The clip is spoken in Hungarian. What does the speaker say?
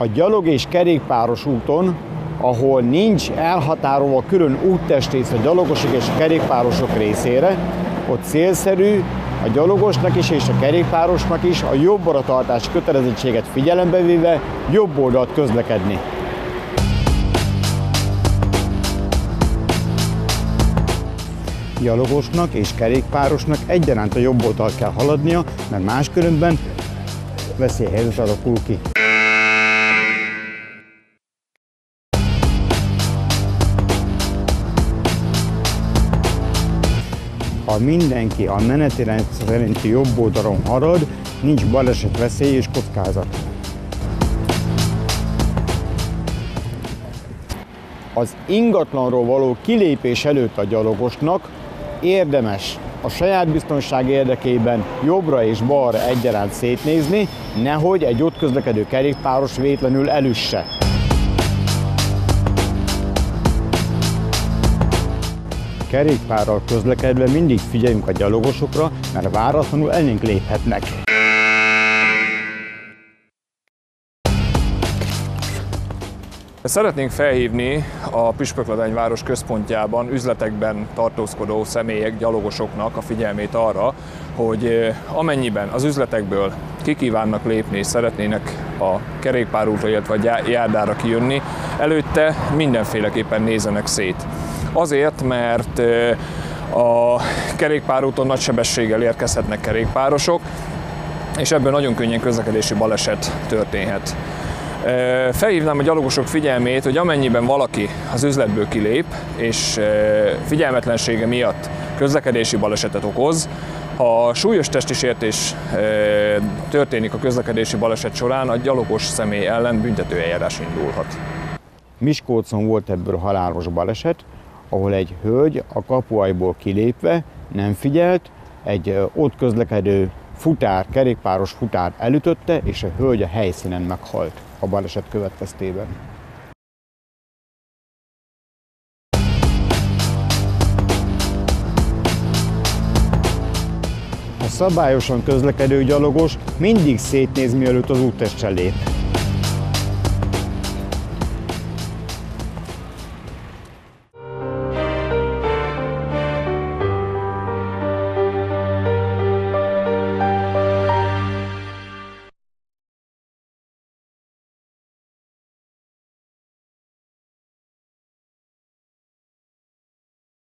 A gyalog és kerékpáros úton, ahol nincs elhatárolva külön úttestrész a gyalogosok és a kerékpárosok részére, ott célszerű a gyalogosnak is és a kerékpárosnak is a jobbra tartás kötelezettséget figyelembe véve jobb oldalt közlekedni. Gyalogosnak és kerékpárosnak egyaránt a jobb oldalt kell haladnia, mert máskülönben veszélyhelyzet alakul ki. Ha mindenki a menetirend szerinti jobb oldalon halad, nincs baleset veszély és kockázat. Az ingatlanról való kilépés előtt a gyalogosnak érdemes a saját biztonság érdekében jobbra és balra egyaránt szétnézni, nehogy egy ott közlekedő kerékpáros vétlenül elüsse. Kerékpárral közlekedve mindig figyeljünk a gyalogosokra, mert váratlanul elénk léphetnek. Szeretnénk felhívni a Püspökladány város központjában üzletekben tartózkodó személyek, gyalogosoknak a figyelmét arra, hogy amennyiben az üzletekből kikívánnak lépni szeretnének a kerékpárútra, illetve a járdára kijönni, előtte mindenféleképpen nézenek szét. Azért, mert a kerékpárúton nagy sebességgel érkezhetnek kerékpárosok, és ebből nagyon könnyen közlekedési baleset történhet. Felhívnám a gyalogosok figyelmét, hogy amennyiben valaki az üzletből kilép, és figyelmetlensége miatt közlekedési balesetet okoz, ha súlyos testi sértés történik a közlekedési baleset során, a gyalogos személy ellen büntetőeljárás indulhat. Miskolcon volt ebből halálos baleset, ahol egy hölgy a kapuajból kilépve nem figyelt, egy ott közlekedő futár, kerékpáros futár elütötte, és a hölgy a helyszínen meghalt a baleset következtében. A szabályosan közlekedő gyalogos mindig szétnéz, mielőtt az úttesten lép.